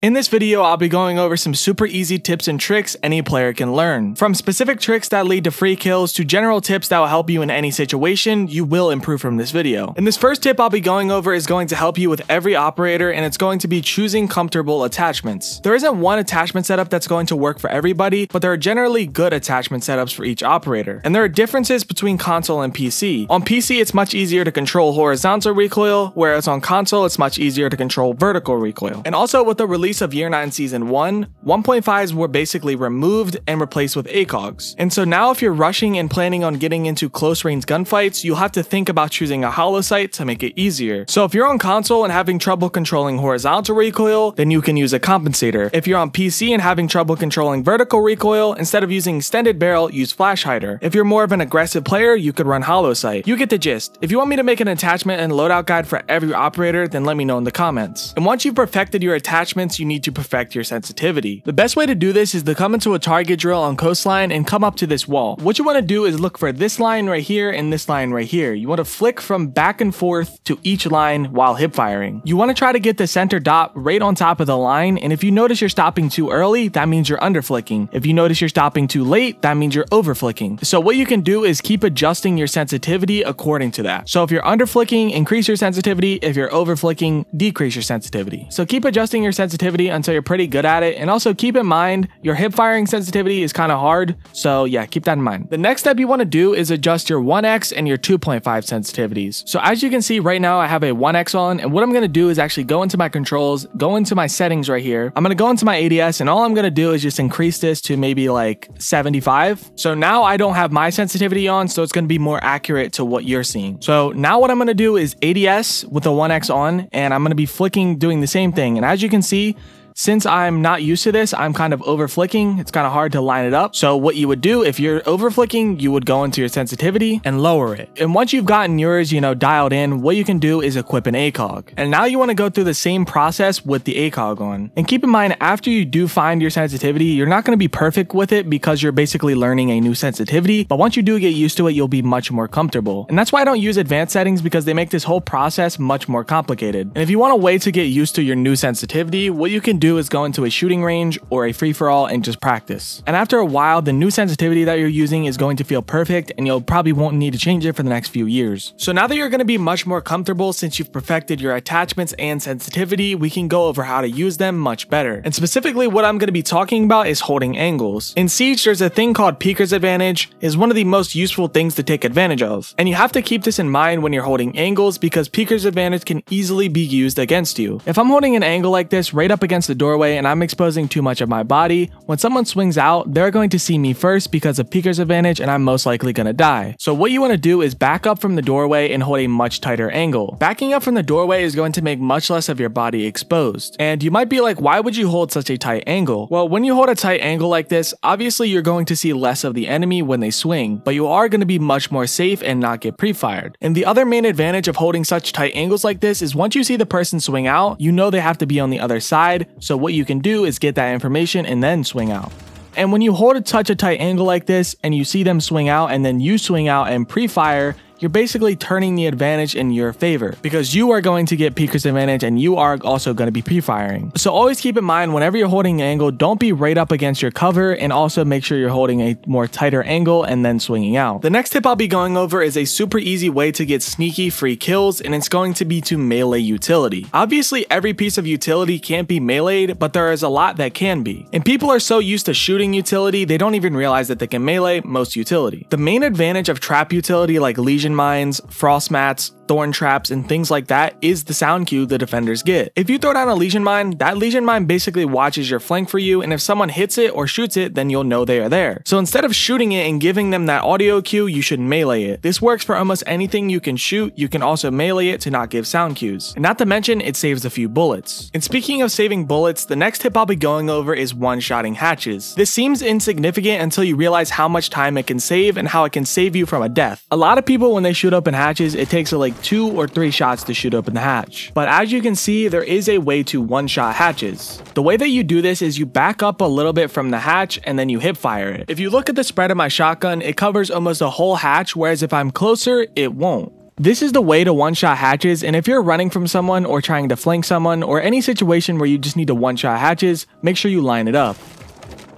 In this video, I'll be going over some super easy tips and tricks any player can learn. From specific tricks that lead to free kills to general tips that will help you in any situation, you will improve from this video. And this first tip I'll be going over is going to help you with every operator and it's going to be choosing comfortable attachments. There isn't one attachment setup that's going to work for everybody, but there are generally good attachment setups for each operator. And there are differences between console and PC. On PC, it's much easier to control horizontal recoil, whereas on console, it's much easier to control vertical recoil. And also with the release release of Year 9 Season 1, 1.5s were basically removed and replaced with ACOGs. And so now if you're rushing and planning on getting into close range gunfights, you'll have to think about choosing a hollow sight to make it easier. So if you're on console and having trouble controlling horizontal recoil, then you can use a compensator. If you're on PC and having trouble controlling vertical recoil, instead of using extended barrel, use flash hider. If you're more of an aggressive player, you could run hollow sight. You get the gist. If you want me to make an attachment and loadout guide for every operator, then let me know in the comments. And once you've perfected your attachments, you need to perfect your sensitivity. The best way to do this is to come into a target drill on coastline and come up to this wall. What you want to do is look for this line right here and this line right here. You want to flick from back and forth to each line while hip firing. You want to try to get the center dot right on top of the line and if you notice you're stopping too early, that means you're under flicking. If you notice you're stopping too late, that means you're over flicking. So what you can do is keep adjusting your sensitivity according to that. So if you're under flicking, increase your sensitivity. If you're over flicking, decrease your sensitivity. So keep adjusting your sensitivity sensitivity until you're pretty good at it. And also keep in mind, your hip firing sensitivity is kind of hard. So yeah, keep that in mind. The next step you want to do is adjust your 1x and your 2.5 sensitivities. So as you can see right now, I have a 1x on and what I'm going to do is actually go into my controls, go into my settings right here. I'm going to go into my ADS and all I'm going to do is just increase this to maybe like 75. So now I don't have my sensitivity on, so it's going to be more accurate to what you're seeing. So now what I'm going to do is ADS with the 1x on and I'm going to be flicking doing the same thing. And as you can see, since I'm not used to this, I'm kind of over flicking. It's kind of hard to line it up. So what you would do if you're over flicking, you would go into your sensitivity and lower it. And once you've gotten yours, you know, dialed in, what you can do is equip an ACOG. And now you want to go through the same process with the ACOG on. And keep in mind, after you do find your sensitivity, you're not going to be perfect with it because you're basically learning a new sensitivity. But once you do get used to it, you'll be much more comfortable. And that's why I don't use advanced settings because they make this whole process much more complicated. And if you want a way to get used to your new sensitivity, what you can do do is go into a shooting range or a free for all and just practice. And after a while, the new sensitivity that you're using is going to feel perfect and you'll probably won't need to change it for the next few years. So now that you're going to be much more comfortable since you've perfected your attachments and sensitivity, we can go over how to use them much better. And specifically what I'm going to be talking about is holding angles. In Siege, there's a thing called Peeker's Advantage, is one of the most useful things to take advantage of. And you have to keep this in mind when you're holding angles because Peeker's Advantage can easily be used against you. If I'm holding an angle like this right up against the doorway and I'm exposing too much of my body, when someone swings out, they're going to see me first because of Peeker's advantage and I'm most likely gonna die. So what you wanna do is back up from the doorway and hold a much tighter angle. Backing up from the doorway is going to make much less of your body exposed. And you might be like, why would you hold such a tight angle? Well, when you hold a tight angle like this, obviously you're going to see less of the enemy when they swing, but you are going to be much more safe and not get pre-fired. And the other main advantage of holding such tight angles like this is once you see the person swing out, you know they have to be on the other side, so what you can do is get that information and then swing out. And when you hold a touch a tight angle like this and you see them swing out and then you swing out and pre-fire, you're basically turning the advantage in your favor because you are going to get Peeker's advantage and you are also going to be pre-firing. So always keep in mind whenever you're holding an angle, don't be right up against your cover and also make sure you're holding a more tighter angle and then swinging out. The next tip I'll be going over is a super easy way to get sneaky free kills and it's going to be to melee utility. Obviously every piece of utility can't be meleeed, but there is a lot that can be. And people are so used to shooting utility, they don't even realize that they can melee most utility. The main advantage of trap utility like Mines, frost mats, thorn traps, and things like that is the sound cue the defenders get. If you throw down a lesion mine, that lesion mine basically watches your flank for you, and if someone hits it or shoots it, then you'll know they are there. So instead of shooting it and giving them that audio cue, you should melee it. This works for almost anything you can shoot, you can also melee it to not give sound cues. And not to mention, it saves a few bullets. And speaking of saving bullets, the next tip I'll be going over is one-shotting hatches. This seems insignificant until you realize how much time it can save and how it can save you from a death. A lot of people when they shoot open hatches, it takes like two or three shots to shoot open the hatch. But as you can see, there is a way to one-shot hatches. The way that you do this is you back up a little bit from the hatch and then you hip fire it. If you look at the spread of my shotgun, it covers almost a whole hatch, whereas if I'm closer, it won't. This is the way to one-shot hatches, and if you're running from someone or trying to flank someone or any situation where you just need to one-shot hatches, make sure you line it up.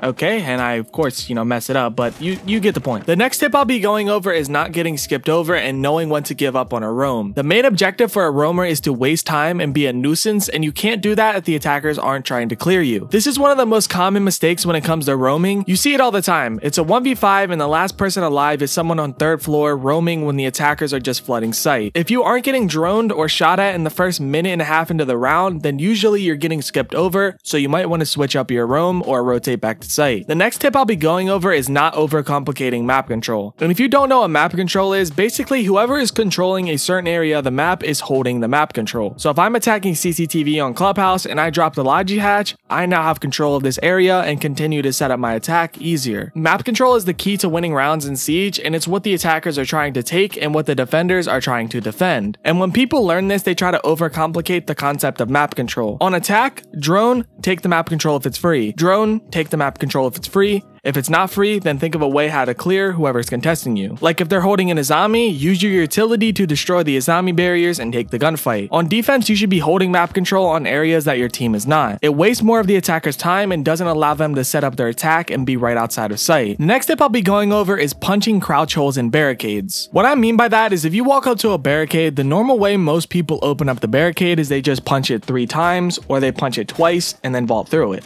Okay, and I of course, you know, mess it up, but you, you get the point. The next tip I'll be going over is not getting skipped over and knowing when to give up on a roam. The main objective for a roamer is to waste time and be a nuisance, and you can't do that if the attackers aren't trying to clear you. This is one of the most common mistakes when it comes to roaming. You see it all the time. It's a 1v5 and the last person alive is someone on third floor roaming when the attackers are just flooding sight. If you aren't getting droned or shot at in the first minute and a half into the round, then usually you're getting skipped over, so you might want to switch up your roam or rotate back to site. The next tip I'll be going over is not overcomplicating map control. And if you don't know what map control is, basically whoever is controlling a certain area of the map is holding the map control. So if I'm attacking CCTV on Clubhouse and I drop the Logi hatch, I now have control of this area and continue to set up my attack easier. Map control is the key to winning rounds in Siege, and it's what the attackers are trying to take and what the defenders are trying to defend. And when people learn this, they try to overcomplicate the concept of map control. On attack, drone, take the map control if it's free. Drone, take the map control if it's free. If it's not free, then think of a way how to clear whoever's contesting you. Like if they're holding an Azami, use your utility to destroy the Azami barriers and take the gunfight. On defense, you should be holding map control on areas that your team is not. It wastes more of the attacker's time and doesn't allow them to set up their attack and be right outside of sight. The next tip I'll be going over is punching crouch holes in barricades. What I mean by that is if you walk up to a barricade, the normal way most people open up the barricade is they just punch it three times or they punch it twice and then vault through it.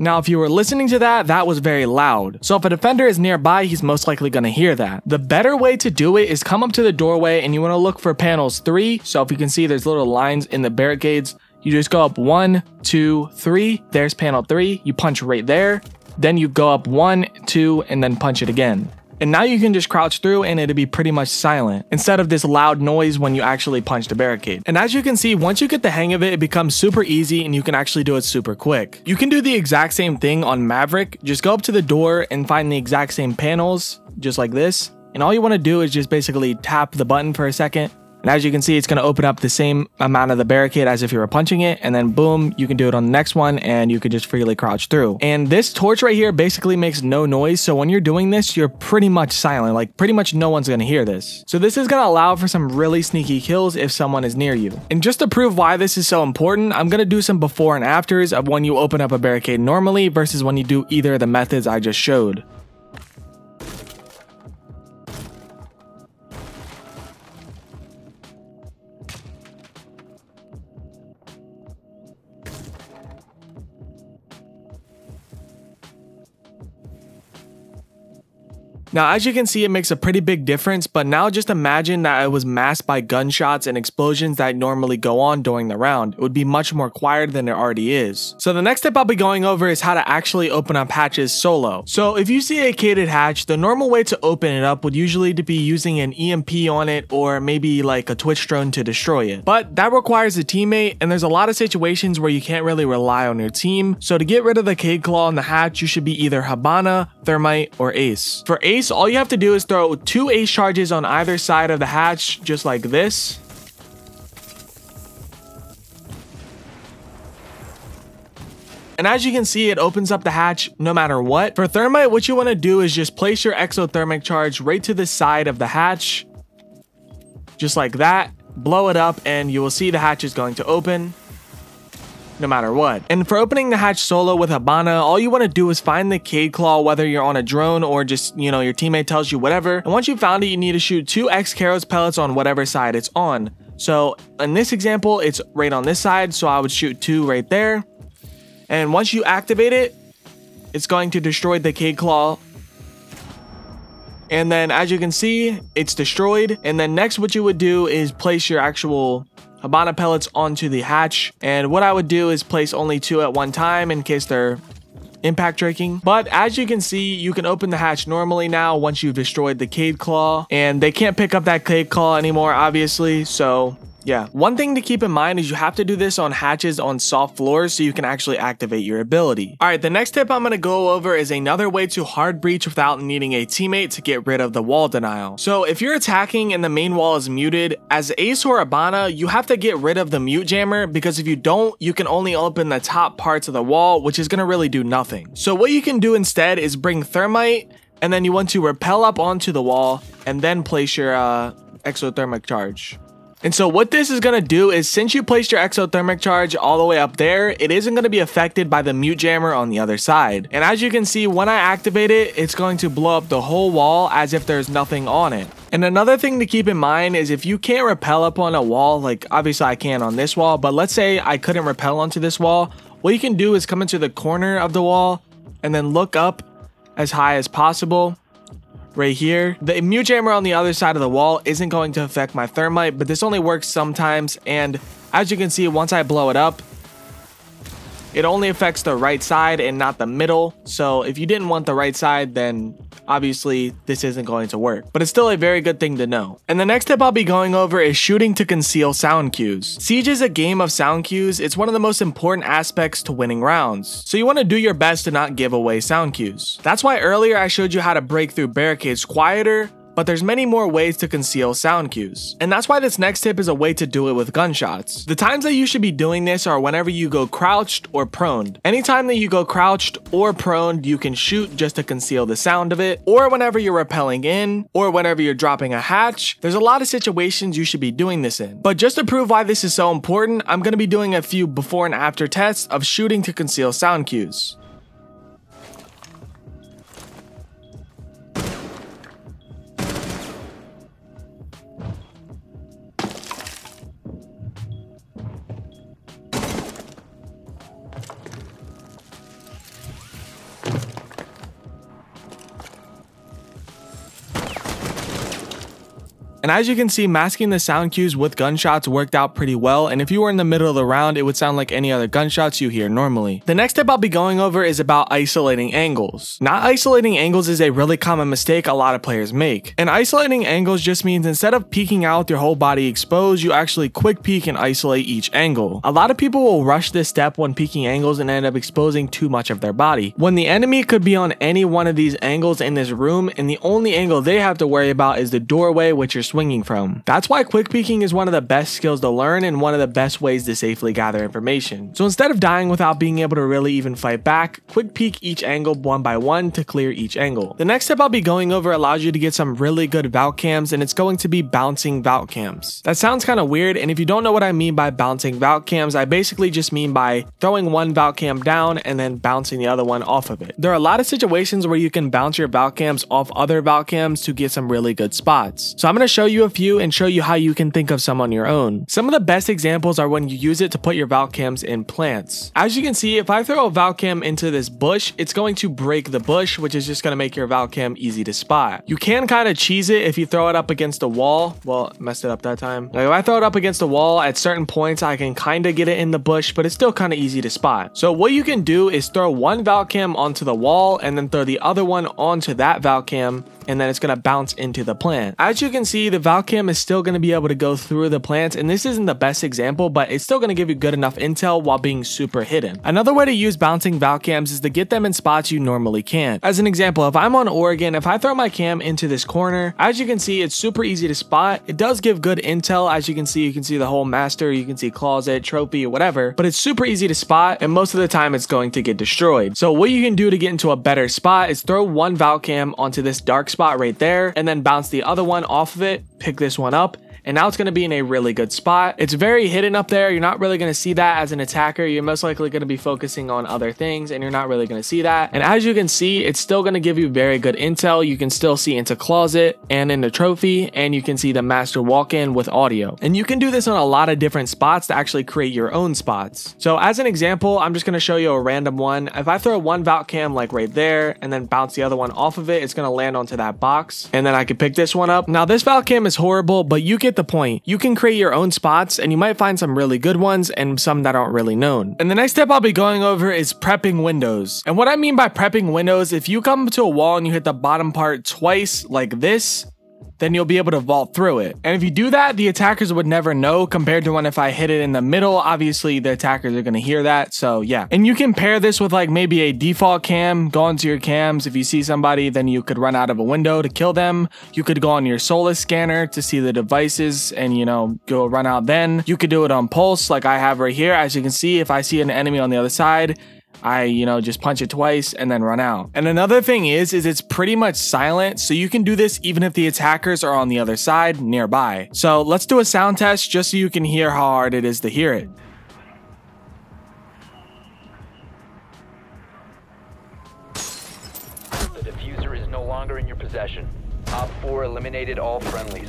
Now, if you were listening to that, that was very loud. So if a defender is nearby, he's most likely going to hear that. The better way to do it is come up to the doorway and you want to look for panels three. So if you can see there's little lines in the barricades, you just go up one, two, three. There's panel three. You punch right there. Then you go up one, two, and then punch it again. And now you can just crouch through and it'll be pretty much silent instead of this loud noise when you actually punch the barricade. And as you can see, once you get the hang of it, it becomes super easy and you can actually do it super quick. You can do the exact same thing on Maverick. Just go up to the door and find the exact same panels, just like this. And all you want to do is just basically tap the button for a second and as you can see, it's going to open up the same amount of the barricade as if you were punching it. And then boom, you can do it on the next one and you can just freely crouch through. And this torch right here basically makes no noise. So when you're doing this, you're pretty much silent. Like pretty much no one's going to hear this. So this is going to allow for some really sneaky kills if someone is near you. And just to prove why this is so important, I'm going to do some before and afters of when you open up a barricade normally versus when you do either of the methods I just showed. Now, as you can see, it makes a pretty big difference, but now just imagine that it was masked by gunshots and explosions that normally go on during the round. It would be much more quieter than it already is. So the next step I'll be going over is how to actually open up hatches solo. So if you see a cated hatch, the normal way to open it up would usually be using an EMP on it or maybe like a Twitch drone to destroy it. But that requires a teammate and there's a lot of situations where you can't really rely on your team. So to get rid of the Kaid claw on the hatch, you should be either Hibana, Thermite, or Ace. For Ace, all you have to do is throw two ace charges on either side of the hatch, just like this. And as you can see, it opens up the hatch no matter what. For Thermite, what you want to do is just place your exothermic charge right to the side of the hatch. Just like that. Blow it up and you will see the hatch is going to open no matter what. And for opening the hatch solo with Hibana, all you want to do is find the Kaid Claw whether you're on a drone or just, you know, your teammate tells you whatever. And once you found it, you need to shoot two X-KAIROS pellets on whatever side it's on. So in this example, it's right on this side, so I would shoot two right there. And once you activate it, it's going to destroy the Kaid Claw and then as you can see, it's destroyed. And then next what you would do is place your actual Hibana pellets onto the hatch. And what I would do is place only two at one time in case they're impact draking. But as you can see, you can open the hatch normally now once you've destroyed the Kaid Claw. And they can't pick up that Kaid Claw anymore, obviously. So yeah, one thing to keep in mind is you have to do this on hatches on soft floors so you can actually activate your ability. Alright, the next tip I'm going to go over is another way to hard breach without needing a teammate to get rid of the wall denial. So if you're attacking and the main wall is muted, as Ace or Hibana, you have to get rid of the mute jammer because if you don't, you can only open the top parts of the wall, which is going to really do nothing. So what you can do instead is bring Thermite and then you want to repel up onto the wall and then place your uh, exothermic charge. And so what this is going to do is since you placed your exothermic charge all the way up there, it isn't going to be affected by the mute jammer on the other side. And as you can see, when I activate it, it's going to blow up the whole wall as if there's nothing on it. And another thing to keep in mind is if you can't repel up on a wall, like obviously I can on this wall, but let's say I couldn't repel onto this wall, what you can do is come into the corner of the wall and then look up as high as possible right here. The mute jammer on the other side of the wall isn't going to affect my thermite, but this only works sometimes. And as you can see, once I blow it up, it only affects the right side and not the middle. So if you didn't want the right side, then obviously this isn't going to work, but it's still a very good thing to know. And the next tip I'll be going over is shooting to conceal sound cues. Siege is a game of sound cues. It's one of the most important aspects to winning rounds. So you want to do your best to not give away sound cues. That's why earlier I showed you how to break through barricades quieter, but there's many more ways to conceal sound cues. And that's why this next tip is a way to do it with gunshots. The times that you should be doing this are whenever you go crouched or proned. Anytime that you go crouched or proned, you can shoot just to conceal the sound of it, or whenever you're rappelling in, or whenever you're dropping a hatch. There's a lot of situations you should be doing this in. But just to prove why this is so important, I'm to be doing a few before and after tests of shooting to conceal sound cues. And as you can see, masking the sound cues with gunshots worked out pretty well, and if you were in the middle of the round, it would sound like any other gunshots you hear normally. The next tip I'll be going over is about isolating angles. Not isolating angles is a really common mistake a lot of players make. And isolating angles just means instead of peeking out with your whole body exposed, you actually quick peek and isolate each angle. A lot of people will rush this step when peeking angles and end up exposing too much of their body. When the enemy could be on any one of these angles in this room, and the only angle they have to worry about is the doorway which you're swinging from. That's why quick peeking is one of the best skills to learn and one of the best ways to safely gather information. So instead of dying without being able to really even fight back, quick peek each angle one by one to clear each angle. The next step I'll be going over allows you to get some really good Valk cams and it's going to be bouncing Valk cams. That sounds kind of weird and if you don't know what I mean by bouncing Valk cams, I basically just mean by throwing one Valk cam down and then bouncing the other one off of it. There are a lot of situations where you can bounce your Valk cams off other Valk cams to get some really good spots. So I'm going to show you a few and show you how you can think of some on your own. Some of the best examples are when you use it to put your Valk cams in plants. As you can see, if I throw a Valk cam into this bush, it's going to break the bush, which is just going to make your Valk cam easy to spot. You can kind of cheese it if you throw it up against a wall. Well, messed it up that time. Like if I throw it up against a wall at certain points, I can kind of get it in the bush, but it's still kind of easy to spot. So what you can do is throw one Valk cam onto the wall and then throw the other one onto that Valk cam and then it's going to bounce into the plant. As you can see, the Valk cam is still going to be able to go through the plants, and this isn't the best example, but it's still going to give you good enough intel while being super hidden. Another way to use bouncing Valk cams is to get them in spots you normally can't. As an example, if I'm on Oregon, if I throw my cam into this corner, as you can see, it's super easy to spot. It does give good intel. As you can see, you can see the whole master, you can see closet, trophy, whatever, but it's super easy to spot, and most of the time it's going to get destroyed. So what you can do to get into a better spot is throw one Valk cam onto this dark spot right there, and then bounce the other one off of it, pick this one up, and now it's going to be in a really good spot. It's very hidden up there. You're not really going to see that as an attacker. You're most likely going to be focusing on other things and you're not really going to see that. And as you can see, it's still going to give you very good intel. You can still see into closet and into trophy and you can see the master walk-in with audio. And you can do this on a lot of different spots to actually create your own spots. So as an example, I'm just going to show you a random one. If I throw one Valk cam like right there and then bounce the other one off of it, it's going to land onto that box. And then I can pick this one up. Now this Valk cam is horrible, but you get the point. You can create your own spots and you might find some really good ones and some that aren't really known. And the next step I'll be going over is prepping windows. And what I mean by prepping windows, if you come to a wall and you hit the bottom part twice like this, then you'll be able to vault through it. And if you do that, the attackers would never know compared to when if I hit it in the middle, obviously the attackers are to hear that. So yeah. And you can pair this with like maybe a default cam, go onto your cams. If you see somebody, then you could run out of a window to kill them. You could go on your Solis scanner to see the devices and, you know, go run out then. You could do it on Pulse like I have right here. As you can see, if I see an enemy on the other side, I, you know, just punch it twice and then run out. And another thing is, is it's pretty much silent, so you can do this even if the attackers are on the other side nearby. So let's do a sound test just so you can hear how hard it is to hear it. The diffuser is no longer in your possession. Op 4 eliminated all friendlies.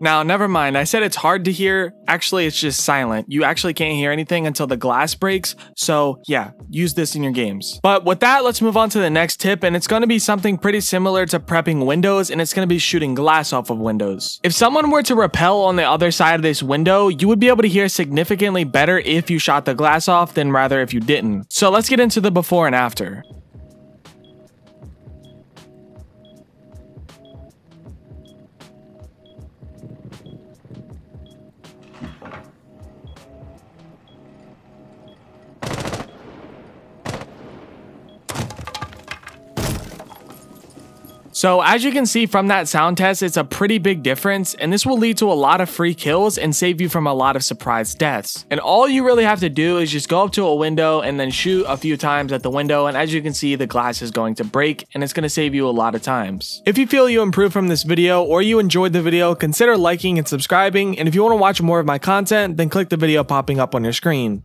Now, never mind. I said it's hard to hear. Actually, it's just silent. You actually can't hear anything until the glass breaks. So, yeah, use this in your games. But with that, let's move on to the next tip, and it's going to be something pretty similar to prepping windows, and it's going to be shooting glass off of windows. If someone were to repel on the other side of this window, you would be able to hear significantly better if you shot the glass off than rather if you didn't. So, let's get into the before and after. So as you can see from that sound test, it's a pretty big difference, and this will lead to a lot of free kills and save you from a lot of surprise deaths. And all you really have to do is just go up to a window and then shoot a few times at the window, and as you can see, the glass is going to break, and it's going to save you a lot of times. If you feel you improved from this video, or you enjoyed the video, consider liking and subscribing, and if you want to watch more of my content, then click the video popping up on your screen.